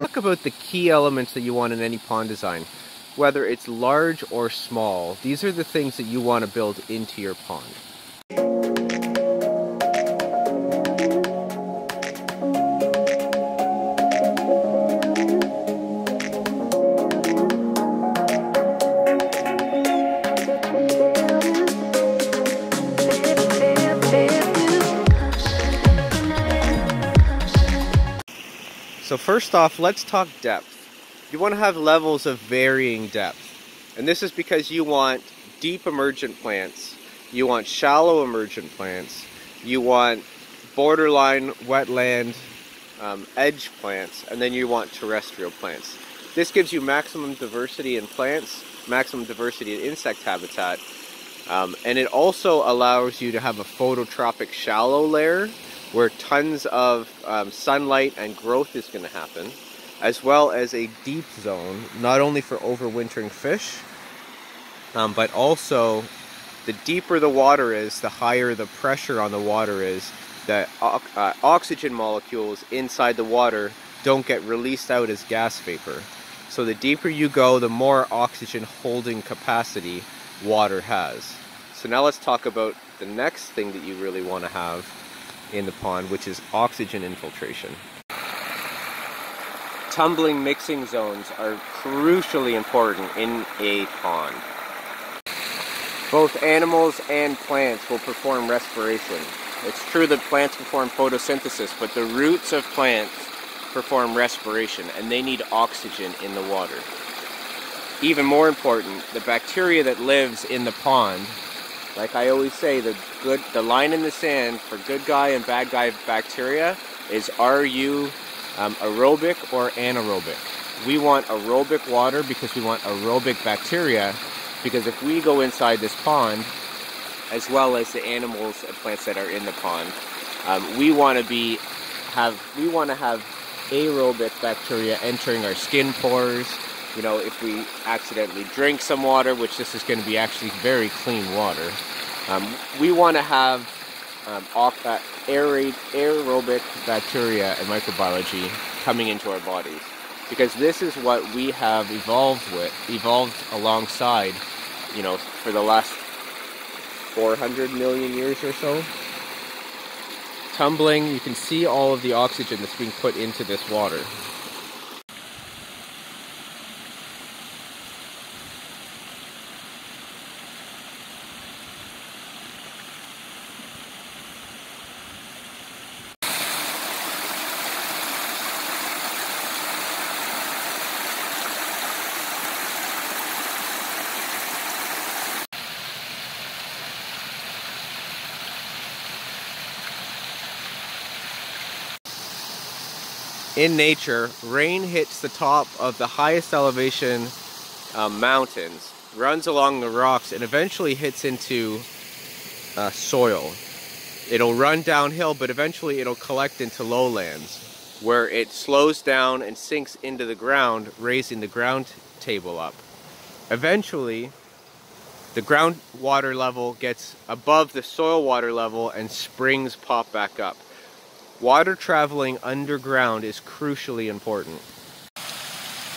Talk about the key elements that you want in any pond design. Whether it's large or small, these are the things that you want to build into your pond. First off, let's talk depth. You want to have levels of varying depth. And this is because you want deep emergent plants, you want shallow emergent plants, you want borderline wetland um, edge plants, and then you want terrestrial plants. This gives you maximum diversity in plants, maximum diversity in insect habitat, um, and it also allows you to have a phototropic shallow layer where tons of um, sunlight and growth is going to happen, as well as a deep zone, not only for overwintering fish, um, but also the deeper the water is, the higher the pressure on the water is, the uh, oxygen molecules inside the water don't get released out as gas vapor. So the deeper you go, the more oxygen holding capacity water has. So now let's talk about the next thing that you really want to have in the pond, which is oxygen infiltration. Tumbling mixing zones are crucially important in a pond. Both animals and plants will perform respiration. It's true that plants perform photosynthesis, but the roots of plants perform respiration and they need oxygen in the water. Even more important, the bacteria that lives in the pond like I always say, the good, the line in the sand for good guy and bad guy bacteria is are you um, aerobic or anaerobic? We want aerobic water because we want aerobic bacteria because if we go inside this pond, as well as the animals and plants that are in the pond, um, we want to be have we want to have aerobic bacteria entering our skin pores. You know, if we accidentally drink some water, which this is going to be actually very clean water, um, we want to have um, aerobic bacteria and microbiology coming into our bodies because this is what we have evolved with, evolved alongside, you know, for the last 400 million years or so. Tumbling, you can see all of the oxygen that's being put into this water. In nature, rain hits the top of the highest elevation um, mountains, runs along the rocks, and eventually hits into uh, soil. It'll run downhill, but eventually it'll collect into lowlands, where it slows down and sinks into the ground, raising the ground table up. Eventually, the groundwater level gets above the soil water level and springs pop back up. Water traveling underground is crucially important.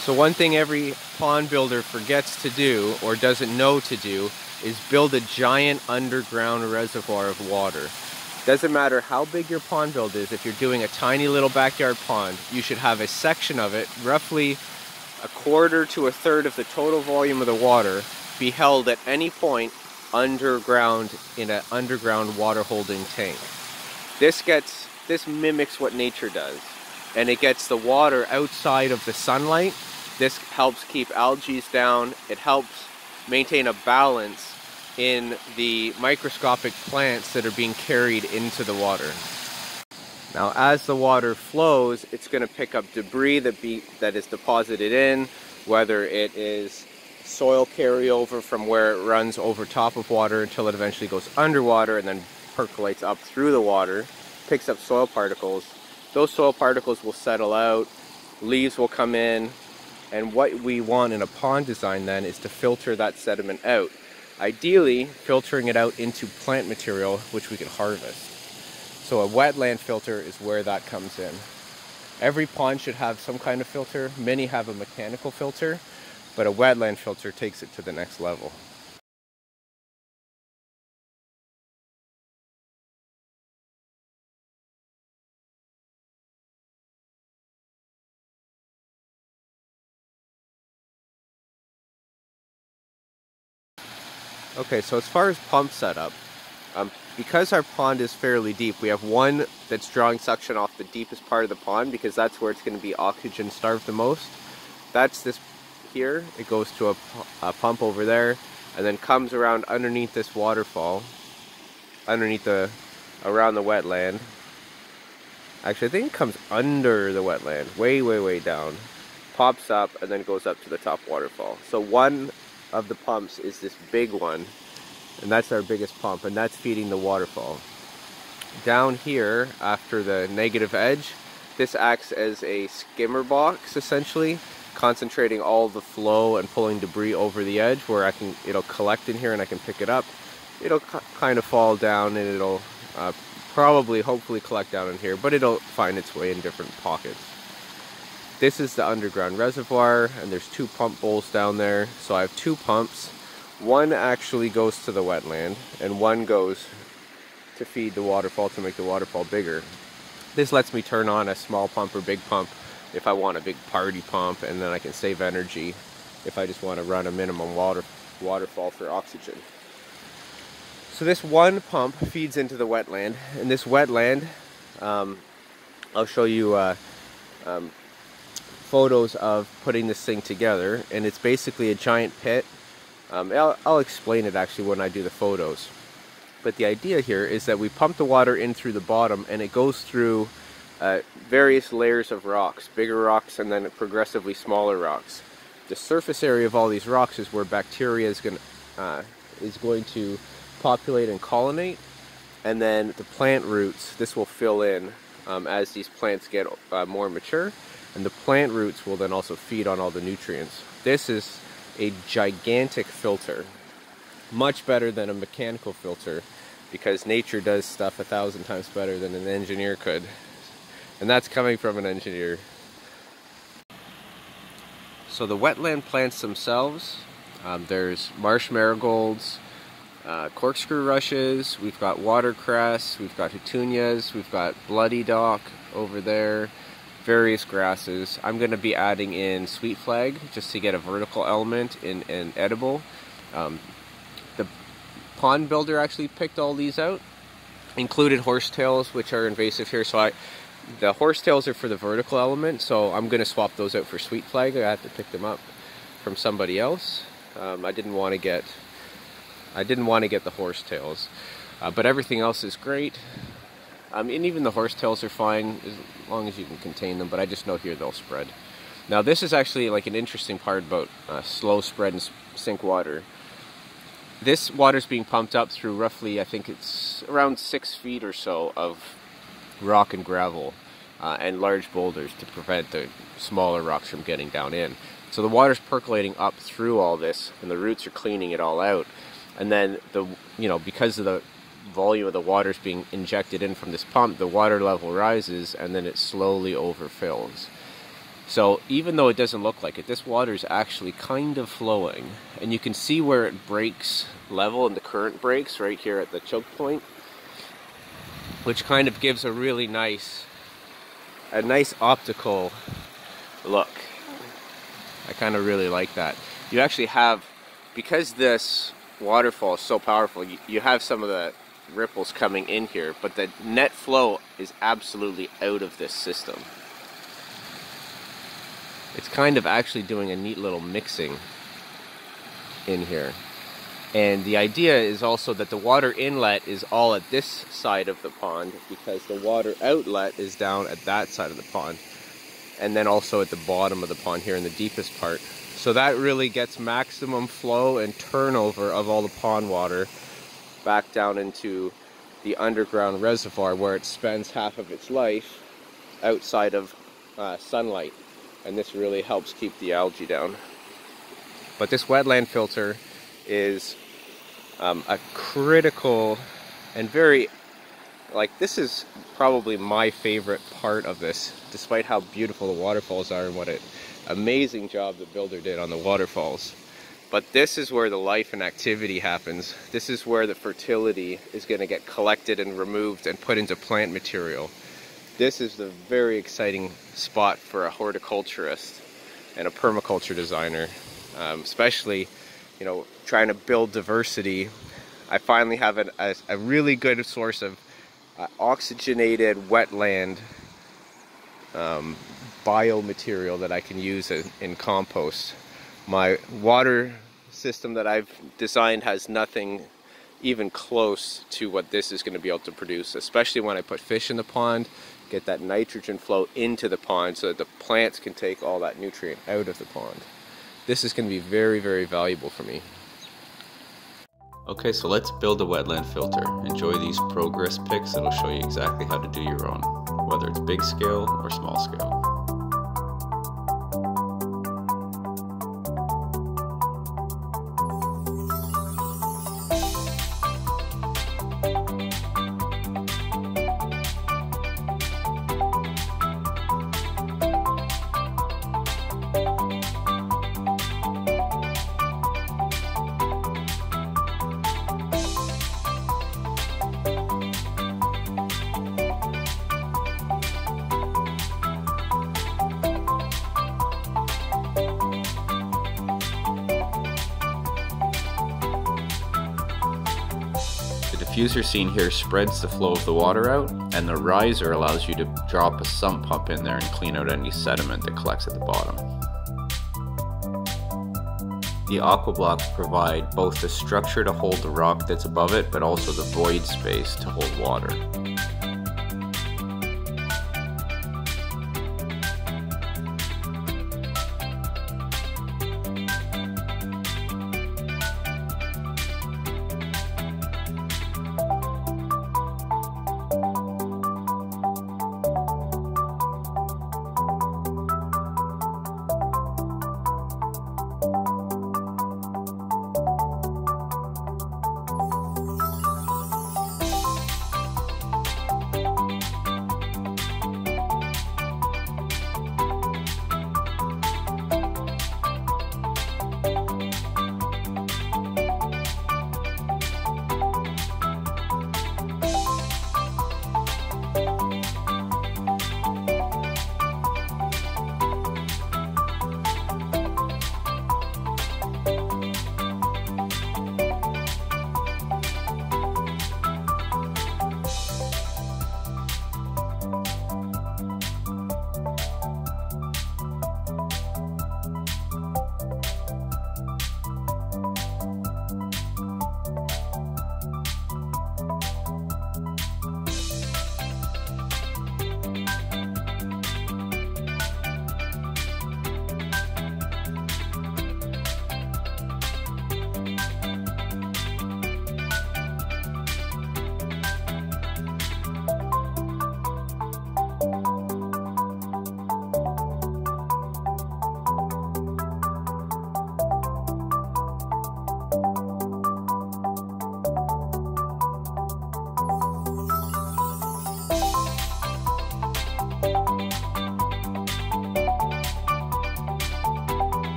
So one thing every pond builder forgets to do or doesn't know to do is build a giant underground reservoir of water. Doesn't matter how big your pond build is, if you're doing a tiny little backyard pond, you should have a section of it, roughly a quarter to a third of the total volume of the water, be held at any point underground in an underground water holding tank. This gets this mimics what nature does. And it gets the water outside of the sunlight. This helps keep algae down. It helps maintain a balance in the microscopic plants that are being carried into the water. Now as the water flows, it's going to pick up debris that, be, that is deposited in, whether it is soil carryover from where it runs over top of water until it eventually goes underwater and then percolates up through the water picks up soil particles. Those soil particles will settle out, leaves will come in, and what we want in a pond design then is to filter that sediment out. Ideally, filtering it out into plant material which we can harvest. So a wetland filter is where that comes in. Every pond should have some kind of filter. Many have a mechanical filter, but a wetland filter takes it to the next level. Okay, so as far as pump setup, um, because our pond is fairly deep, we have one that's drawing suction off the deepest part of the pond because that's where it's going to be oxygen starved the most. That's this here. It goes to a, a pump over there and then comes around underneath this waterfall, underneath the, around the wetland. Actually, I think it comes under the wetland, way, way, way down. Pops up and then goes up to the top waterfall. So one of the pumps is this big one and that's our biggest pump and that's feeding the waterfall. Down here after the negative edge this acts as a skimmer box essentially concentrating all the flow and pulling debris over the edge where I can it'll collect in here and I can pick it up. It'll kind of fall down and it'll uh, probably hopefully collect down in here but it'll find its way in different pockets this is the underground reservoir and there's two pump bowls down there. So I have two pumps. One actually goes to the wetland and one goes to feed the waterfall to make the waterfall bigger. This lets me turn on a small pump or big pump if I want a big party pump and then I can save energy if I just want to run a minimum water waterfall for oxygen. So this one pump feeds into the wetland and this wetland um, I'll show you uh, um, photos of putting this thing together and it's basically a giant pit. Um, I'll, I'll explain it actually when I do the photos. But the idea here is that we pump the water in through the bottom and it goes through uh, various layers of rocks, bigger rocks and then progressively smaller rocks. The surface area of all these rocks is where bacteria is going, uh, is going to populate and colonate and then the plant roots, this will fill in um, as these plants get uh, more mature and the plant roots will then also feed on all the nutrients. This is a gigantic filter, much better than a mechanical filter because nature does stuff a thousand times better than an engineer could. And that's coming from an engineer. So the wetland plants themselves, um, there's marsh marigolds, uh, corkscrew rushes, we've got watercress, we've got petunias, we've got bloody dock over there, various grasses. I'm going to be adding in sweet flag just to get a vertical element in, in edible. Um, the pond builder actually picked all these out. Included horsetails, which are invasive here. So I, the horsetails are for the vertical element, so I'm going to swap those out for sweet flag. I have to pick them up from somebody else. Um, I didn't want to get, I didn't want to get the horsetails, uh, but everything else is great. Um, and even the horsetails are fine as long as you can contain them, but I just know here they'll spread. Now this is actually like an interesting part about uh, slow spread and sink water. This water is being pumped up through roughly, I think it's around six feet or so of rock and gravel uh, and large boulders to prevent the smaller rocks from getting down in. So the water's percolating up through all this and the roots are cleaning it all out. And then the, you know, because of the volume of the water is being injected in from this pump, the water level rises and then it slowly overfills. So even though it doesn't look like it, this water is actually kind of flowing. And you can see where it breaks level and the current breaks right here at the choke point, which kind of gives a really nice, a nice optical look. I kind of really like that. You actually have, because this waterfall is so powerful, you, you have some of the ripples coming in here, but the net flow is absolutely out of this system. It's kind of actually doing a neat little mixing in here. And the idea is also that the water inlet is all at this side of the pond because the water outlet is down at that side of the pond. And then also at the bottom of the pond here in the deepest part. So that really gets maximum flow and turnover of all the pond water back down into the underground reservoir where it spends half of its life outside of uh, sunlight. And this really helps keep the algae down. But this wetland filter is um, a critical and very, like this is probably my favorite part of this, despite how beautiful the waterfalls are and what an amazing job the builder did on the waterfalls. But this is where the life and activity happens. This is where the fertility is going to get collected and removed and put into plant material. This is the very exciting spot for a horticulturist and a permaculture designer, um, especially, you know, trying to build diversity. I finally have an, a, a, really good source of uh, oxygenated wetland um, biomaterial that I can use in, in compost. My water system that I've designed has nothing even close to what this is going to be able to produce, especially when I put fish in the pond, get that nitrogen flow into the pond so that the plants can take all that nutrient out of the pond. This is going to be very, very valuable for me. Okay, so let's build a wetland filter. Enjoy these progress pics that'll show you exactly how to do your own, whether it's big scale or small scale. Diffuser seen here spreads the flow of the water out, and the riser allows you to drop a sump pump in there and clean out any sediment that collects at the bottom. The AquaBlox provide both the structure to hold the rock that's above it, but also the void space to hold water.